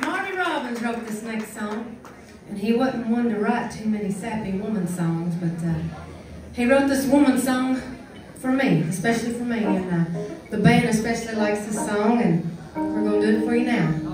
Marty Robbins wrote this next song, and he wasn't one to write too many sappy woman songs, but uh, he wrote this woman song for me, especially for me, and uh, the band especially likes this song, and we're going to do it for you now.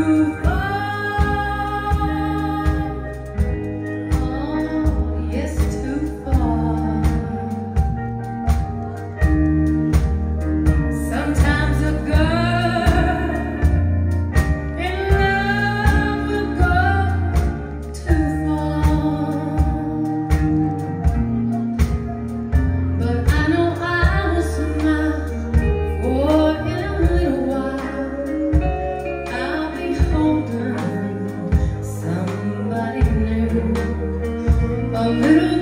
you. little